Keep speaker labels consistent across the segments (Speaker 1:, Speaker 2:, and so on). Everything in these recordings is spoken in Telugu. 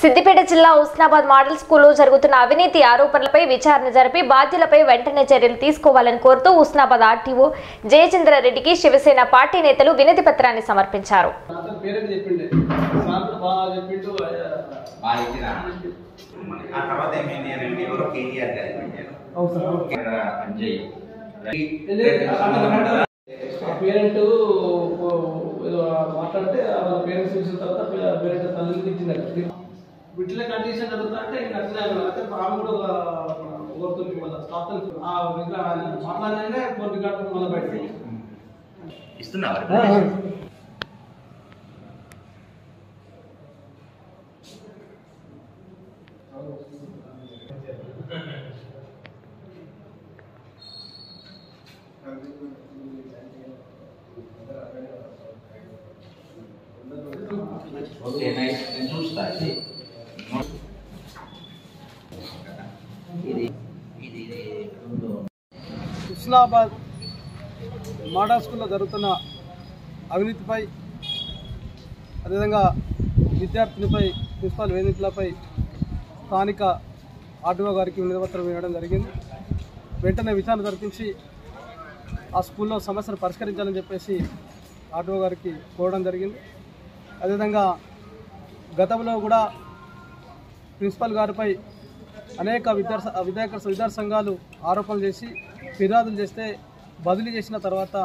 Speaker 1: సిద్దిపేట జిల్లా ఉస్నాబాద్ మోడల్ స్కూల్లో జరుగుతున్న అవినీతి ఆరోపణలపై విచారణ జరిపి బాధ్యులపై వెంటనే చర్యలు తీసుకోవాలని కోరుతూ ఉస్నాబాద్ ఆర్టీఓ జయచంద్రారెడ్డికి శివసేన పార్టీ నేతలు వినతి పత్రాన్ని సమర్పించారు.
Speaker 2: పేరేంటి మాట్లాడితే వాళ్ళ పేరెంట్స్ చూసిన తర్వాత పేరెంట్ తల్లిని ఇచ్చింది వీటిలో కండిషన్ జరుగుతా అంటే ఇంకా అట్లా అయితే ఆమె కూడా ఓడుతుంది మళ్ళీ స్టాప్ కొన్ని రికార్డు మళ్ళీ బయటకి
Speaker 3: ఇస్తున్నావా?
Speaker 2: హుస్నాబాద్ మాడా స్కూల్లో జరుగుతున్న అవినీతిపై అదేవిధంగా విద్యార్థినిపై ప్రిన్సిపాల్ వేధింపులపై స్థానిక ఆర్టీఓ గారికి వినతిపత్రం వేయడం జరిగింది. వెంటనే విచారణ జరిపించి ఆ స్కూల్లో సమస్యను పరిష్కరించాలని చెప్పేసి ఆర్టీఓ గారికి కోరడం జరిగింది. అదేవిధంగా గతంలో కూడా ప్రిన్సిపల్ గారిపై అనేక విద్యార్థి విద్యార్థి విద్యార్థి సంఘాలు ఆరోపణలు చేసి ఫిర్యాదులు చేస్తే బదిలీ చేసిన తర్వాత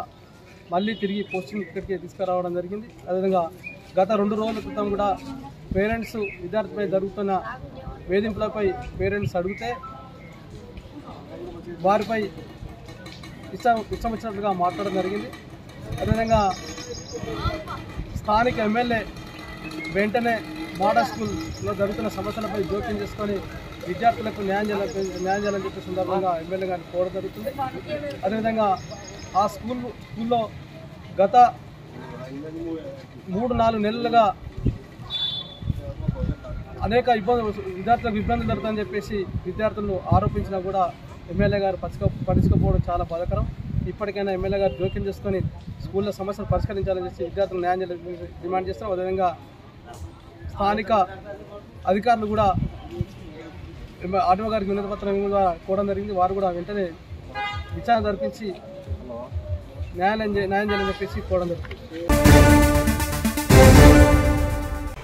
Speaker 2: మళ్ళీ తిరిగి పోస్టింగ్ ఇక్కడికి తీసుకురావడం జరిగింది. అదేవిధంగా గత రెండు రోజుల క్రితం కూడా పేరెంట్స్ విద్యార్థిపై జరుగుతున్న వేధింపులపై పేరెంట్స్ అడిగితే వారిపై ఇష్టం ఇష్టం వచ్చినట్లుగా మాట్లాడడం జరిగింది. అదేవిధంగా స్థానిక ఎమ్మెల్యే వెంటనే మోడల్ స్కూల్లో జరుగుతున్న సమస్యలపై జోక్యం చేసుకొని విద్యార్థులకు న్యాయం చేయాలని న్యాయం చేయాలని చెప్పే సందర్భంగా ఎమ్మెల్యే గారిని కోరడం జరుగుతుంది. అదేవిధంగా ఆ స్కూల్ స్కూల్లో గత మూడు నాలుగు నెలలుగా అనేక ఇబ్బందులు విద్యార్థులకు ఇబ్బందులు జరుగుతుందని చెప్పేసి విద్యార్థులను ఆరోపించినా కూడా ఎమ్మెల్యే గారు పచ్చక పట్టించుకోకపోవడం చాలా బాధకరం. ఇప్పటికైనా ఎమ్మెల్యే గారు జోక్యం చేసుకొని స్కూల్లో సమస్యలు పరిష్కరించాలని చెప్పి విద్యార్థులు న్యాయం డిమాండ్ చేస్తాం అదేవిధంగా స్థానిక అధికారులు కూడా ఆర్డీఓ గారికి వినతి పత్రం కూడా జరిగింది. వారు కూడా వెంటనే విచారణ జరిపించి న్యాయం న్యాయం చేయాలని చెప్పేసి కోవడం జరిగింది.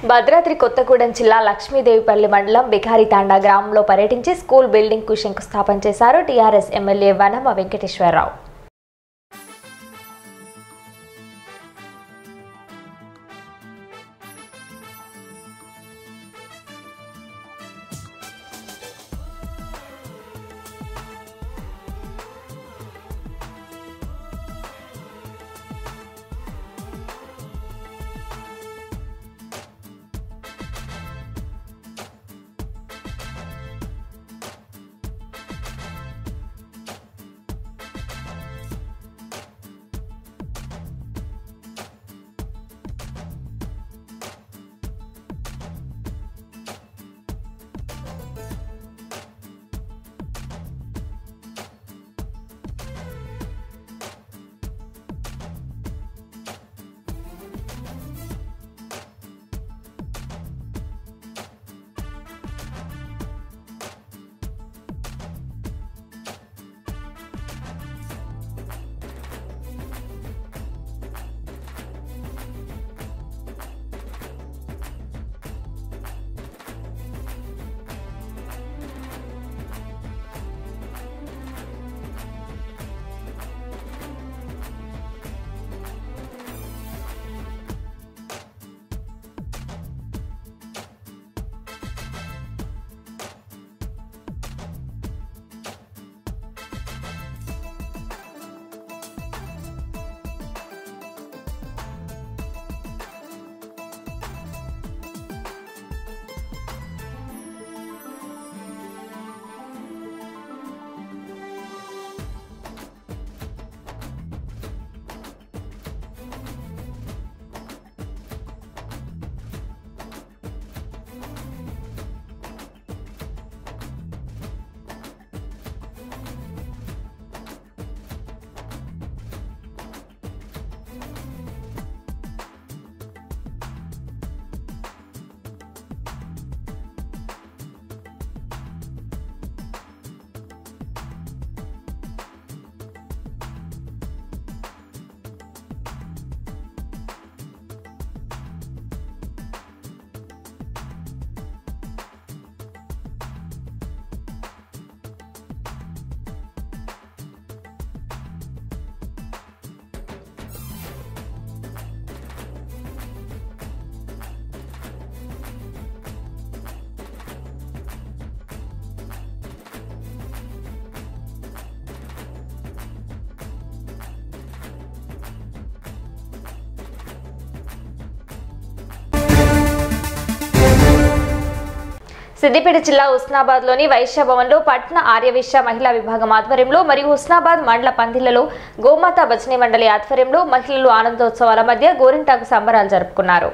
Speaker 1: భద్రాద్రి కొత్తగూడెం జిల్లా లక్ష్మీదేవిపల్లి మండలం బిఘారితాండా గ్రామంలో పర్యటించి స్కూల్ బిల్డింగ్కు శంకుస్థాపన చేశారు టీఆర్ఎస్ ఎమ్మెల్యే వనమ వెంకటేశ్వరరావు. సిద్దిపేట జిల్లా హుస్నాబాద్లోని వైశ్య భవన్లో పట్న ఆర్యవిశ్య మహిళా విభాగం ఆధ్వర్యంలో మరియు హుస్నాబాద్ మండల పందిళ్ళలో గోమాత భజనీ మండలి ఆధ్వర్యంలో మహిళలు ఆనందోత్సవాల మధ్య గోరింటాకు సంబరాలు జరుపుకున్నారు.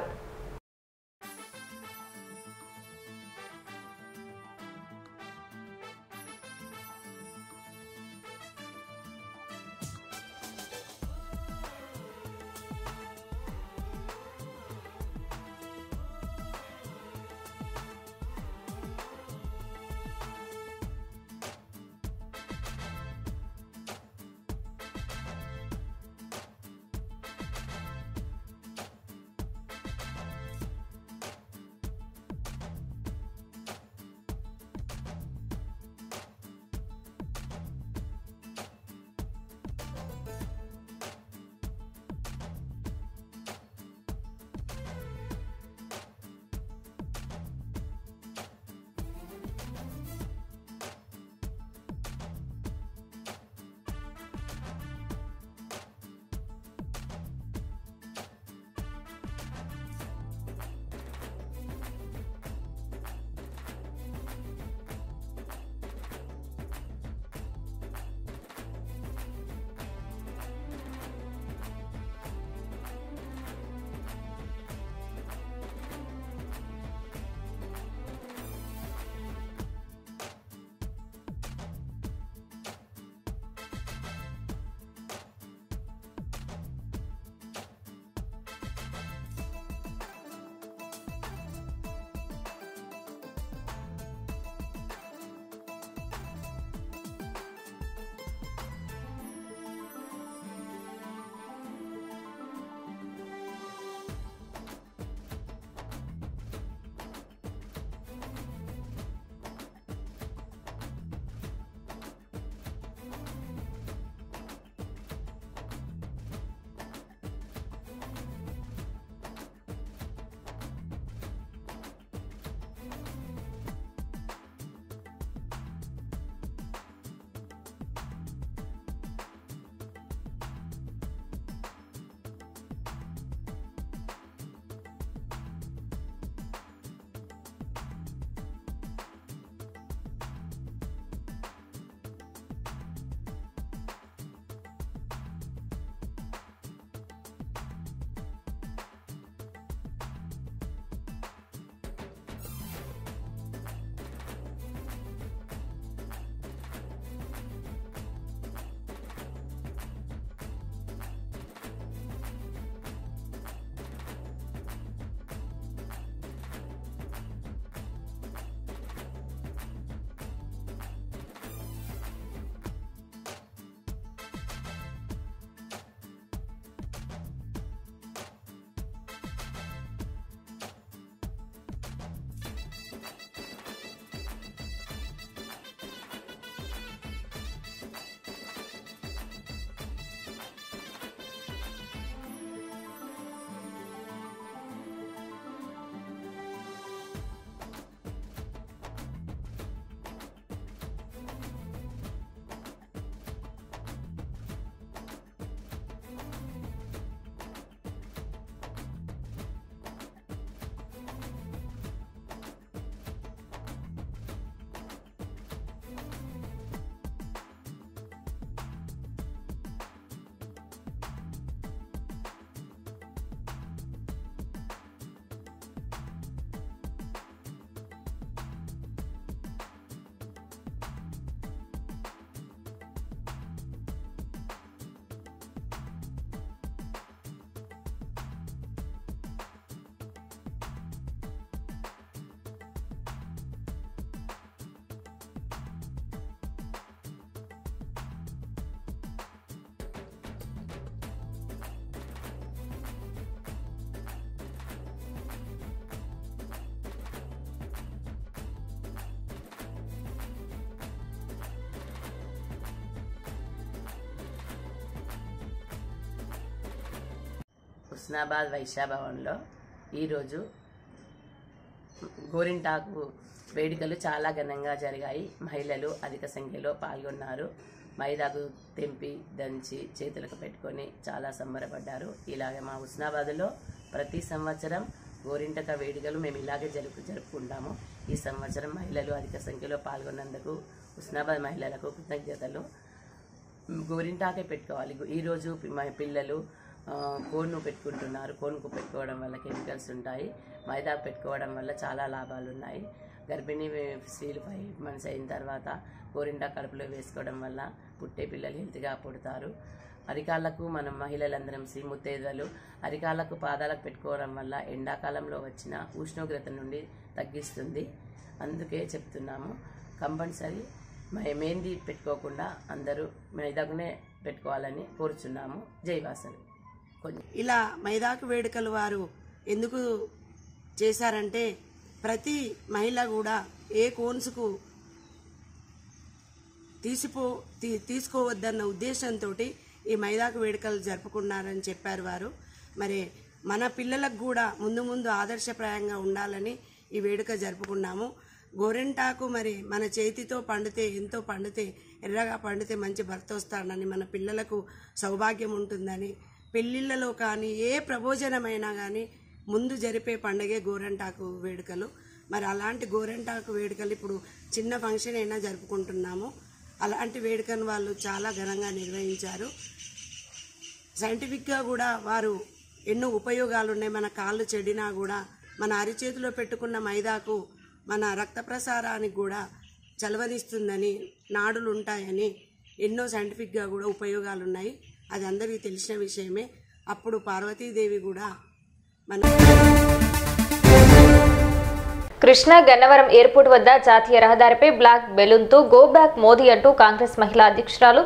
Speaker 4: హుస్నాబాద్ వైశాభవన్లో ఈరోజు గోరింటాకు వేడుకలు చాలా ఘనంగా జరిగాయి. మహిళలు అధిక సంఖ్యలో పాల్గొన్నారు. మైదాకు తెంపి దంచి చేతులకు పెట్టుకొని చాలా సంబరపడ్డారు. ఇలాగే మా హుస్నాబాద్లో ప్రతి సంవత్సరం గోరింటక వేడుకలు మేము ఇలాగే జరుపు జరుపుకుంటాము. ఈ సంవత్సరం మహిళలు అధిక సంఖ్యలో పాల్గొన్నందుకు హుస్నాబాద్ మహిళలకు కృతజ్ఞతలు. గోరింటాకే పెట్టుకోవాలి. ఈరోజు మా పిల్లలు కోన్ను పెట్టుకుంటున్నారు. కోన్కు పెట్టుకోవడం వల్ల కెమికల్స్ ఉంటాయి. మైదాకు పెట్టుకోవడం వల్ల చాలా లాభాలు ఉన్నాయి. గర్భిణీ స్త్రీలు ఫైవ్ మంత్స్ అయిన తర్వాత గోరింటా కడుపులో వేసుకోవడం వల్ల పుట్టే పిల్లలు హెల్త్గా పుడతారు. అరికాళ్ళకు మనం మహిళలందరం శ్రీ ముత్తేదలు. అరికాళ్ళకు పాదాలకు పెట్టుకోవడం వల్ల ఎండాకాలంలో వచ్చిన ఉష్ణోగ్రత నుండి తగ్గిస్తుంది. అందుకే చెప్తున్నాము కంపల్సరీ మే- మెహందీ పెట్టుకోకుండా అందరూ మైదాకునే పెట్టుకోవాలని కోరుచున్నాము. జైవాసలు
Speaker 5: ఇలా మైదాకు వేడుకలు వారు ఎందుకు చేశారంటే ప్రతి మహిళ కూడా ఏ కోన్స్కు తీసిపో తీ- తీసుకోవద్దన్న ఉద్దేశంతో ఈ మైదాకు వేడుకలు జరుపుకున్నారని చెప్పారు వారు. మరి మన పిల్లలకు కూడా ముందు ముందు ఆదర్శప్రాయంగా ఉండాలని ఈ వేడుక జరుపుకున్నాము. గోరెంటాకు మరి మన చేతితో పండితే ఎంతో పండితే ఎర్రగా పండితే మంచి భర్త వస్తాడని మన పిల్లలకు సౌభాగ్యం ఉంటుందని పెళ్ళిళ్ళలో కానీ ఏ ప్రబోజనమైనా కానీ ముందు జరిపే పండగే గోరెంటాకు వేడుకలు. మరి అలాంటి గోరెంటాకు వేడుకలు ఇప్పుడు చిన్న ఫంక్షన్ అయినా జరుపుకుంటున్నాము. అలాంటి వేడుకను వాళ్ళు చాలా ఘనంగా నిర్వహించారు. సైంటిఫిక్గా కూడా వారు ఎన్నో ఉపయోగాలు ఉన్నాయి మన కాళ్ళు చెడినా కూడా మన అరిచేతిలో పెట్టుకున్న మైదాకు మన రక్త ప్రసారానికి కూడా చలవనిస్తుందని నాడులు ఉంటాయని ఎన్నో సైంటిఫిక్గా కూడా ఉపయోగాలు ఉన్నాయి అది అందరికీ తెలిసిన విషయమే. అప్పుడు పార్వతీదేవి కూడా మన
Speaker 1: కృష్ణా గన్నవరం ఎయిర్పోర్ట్ వద్ద జాతీయ రహదారిపై బ్లాక్ బెలూన్తో గో బ్యాక్ మోదీ అంటూ కాంగ్రెస్ మహిళా అధ్యక్షురాలు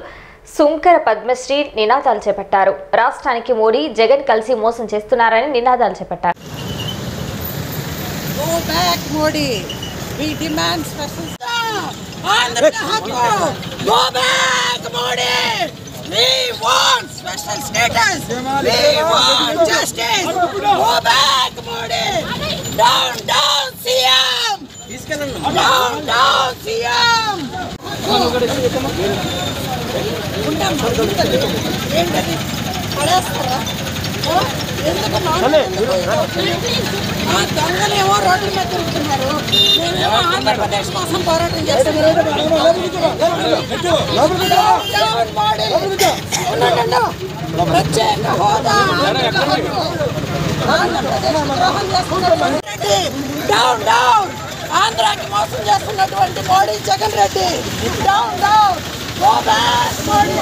Speaker 1: సుంకర పద్మశ్రీ నినాదాలు చేపట్టారు. రాష్ట్రానికి మోడీ జగన్ కలిసి మోసం చేస్తున్నారని నినాదాలు చేపట్టారు.
Speaker 6: We want special status. We want justice. Go back, Modi. Down, down, CM. Down, down, CM. ఉంటాం, ఏంటది పడేస్తారా ఆ? ఎందుకు ఆ దొంగలేమో రోడ్ల మీద తిరుగుతున్నారు నేనేమో ఆంధ్రప్రదేశ్ కోసం పోరాటం చేస్తున్నారు డౌన్ ప్రత్యేక హోదా ఆంధ్రప్రదేశ్ ద్రోహం చేస్తున్నటువంటి డౌన్ డౌన్. ఆంధ్రాకి మోసం చేస్తున్నటువంటి Modi Jagan Reddy. Down down. Go back Modi